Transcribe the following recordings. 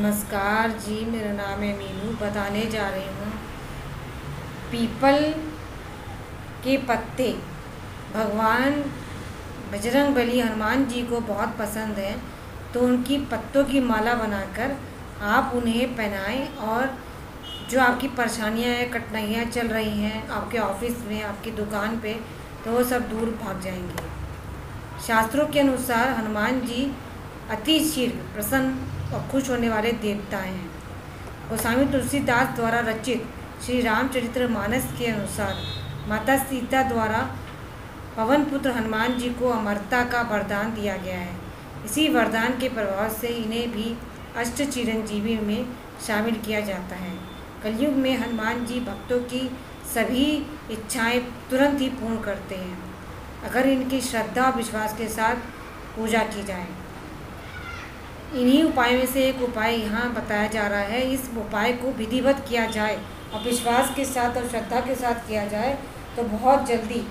नमस्कार जी, मेरा नाम है मीनू। बताने जा रही हूँ। पीपल के पत्ते। भगवान बजरंग बली हनुमान जी को बहुत पसंद है तो उनकी पत्तों की माला बनाकर आप उन्हें पहनाएँ और जो आपकी परेशानियाँ हैं, कठिनाइयाँ चल रही हैं, आपके ऑफ़िस में, आपकी दुकान पे तो वो सब दूर भाग जाएँगे। शास्त्रों के अनुसार हनुमान जी अति प्रसन्न और खुश होने वाले देवता हैं। गोस्वामी तुलसीदास द्वारा रचित श्री रामचरित्र मानस के अनुसार माता सीता द्वारा पवन पुत्र हनुमान जी को अमरता का वरदान दिया गया है। इसी वरदान के प्रभाव से इन्हें भी अष्ट चिरंजीवी में शामिल किया जाता है। कलयुग में हनुमान जी भक्तों की सभी इच्छाएँ तुरंत ही पूर्ण करते हैं। अगर इनकी श्रद्धा और विश्वास के साथ पूजा की जाए इन्हीं उपायों में से एक उपाय यहाँ बताया जा रहा है। इस उपाय को विधिवत किया जाए और विश्वास के साथ और श्रद्धा के साथ किया जाए तो बहुत जल्दी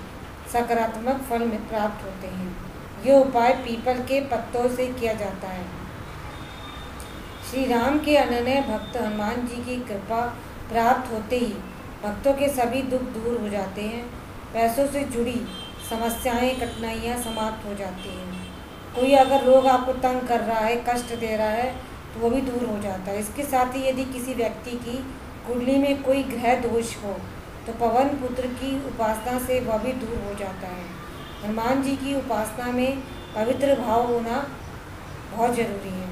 सकारात्मक फल में प्राप्त होते हैं। ये उपाय पीपल के पत्तों से किया जाता है। श्री राम के अनन्य भक्त हनुमान जी की कृपा प्राप्त होते ही भक्तों के सभी दुख दूर हो जाते हैं। पैसों से जुड़ी समस्याएँ, कठिनाइयाँ समाप्त हो जाती हैं। कोई अगर रोग आपको तंग कर रहा है, कष्ट दे रहा है तो वो भी दूर हो जाता है। इसके साथ ही यदि किसी व्यक्ति की कुंडली में कोई ग्रह दोष हो तो पवन पुत्र की उपासना से वह भी दूर हो जाता है। हनुमान जी की उपासना में पवित्र भाव होना बहुत ज़रूरी है।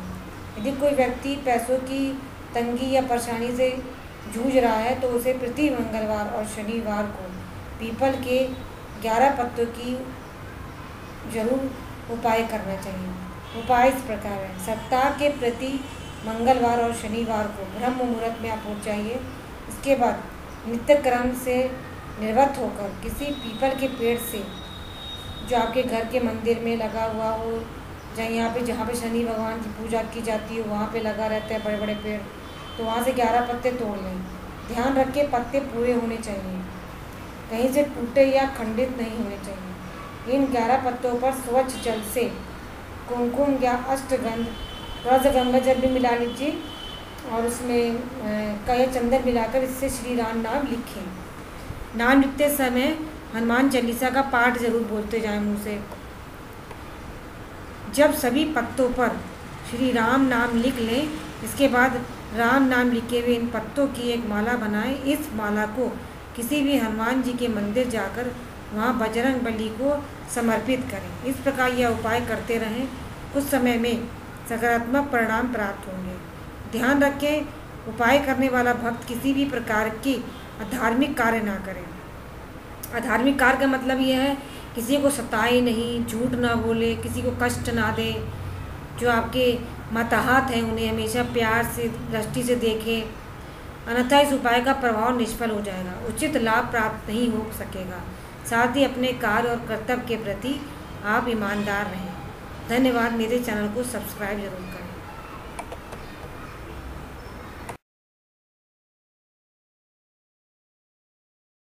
यदि कोई व्यक्ति पैसों की तंगी या परेशानी से जूझ रहा है तो उसे प्रति मंगलवार और शनिवार को पीपल के ग्यारह पत्तों की ज़रूर उपाय करना चाहिए। उपाय इस प्रकार है। सप्ताह के प्रति मंगलवार और शनिवार को ब्रह्म मुहूर्त में आप उठ जाइए। इसके बाद नित्य क्रम से निर्वत होकर किसी पीपल के पेड़ से, जो आपके घर के मंदिर में लगा हुआ हो जहाँ यहाँ पे जहाँ पे शनि भगवान की पूजा की जाती है, वहाँ पे लगा रहता है बड़े बड़े पेड़ तो वहाँ से ग्यारह पत्ते तोड़ लें। ध्यान रख के पत्ते पूरे होने चाहिए। कहीं से टूटे या खंडित नहीं होने चाहिए। इन ग्यारह पत्तों पर स्वच्छ जल से कुमकुम या अष्टगंध थोड़ा सा गंगा जल भी मिला लीजिए और उसमें कई चंदन मिलाकर इससे श्री राम नाम लिखें। नाम लिखते समय हनुमान चालीसा का पाठ ज़रूर बोलते जाएँ मुँह से। जब सभी पत्तों पर श्री राम नाम लिख लें, इसके बाद राम नाम लिखे हुए इन पत्तों की एक माला बनाएँ। इस माला को किसी भी हनुमान जी के मंदिर जाकर वहाँ बजरंग बली को समर्पित करें। इस प्रकार यह उपाय करते रहें। कुछ समय में सकारात्मक परिणाम प्राप्त होंगे। ध्यान रखें, उपाय करने वाला भक्त किसी भी प्रकार की अधार्मिक कार्य ना करें। अधार्मिक कार्य का मतलब यह है, किसी को सताए नहीं, झूठ ना बोले, किसी को कष्ट ना दे। जो आपके मताहत हैं, उन्हें हमेशा प्यार से, दृष्टि से देखें। अन्यथा इस उपाय का प्रभाव निष्फल हो जाएगा। उचित लाभ प्राप्त नहीं हो सकेगा। साथ ही अपने कार्य और कर्तव्य के प्रति आप ईमानदार रहें। धन्यवाद। मेरे चैनल को सब्सक्राइब ज़रूर करें।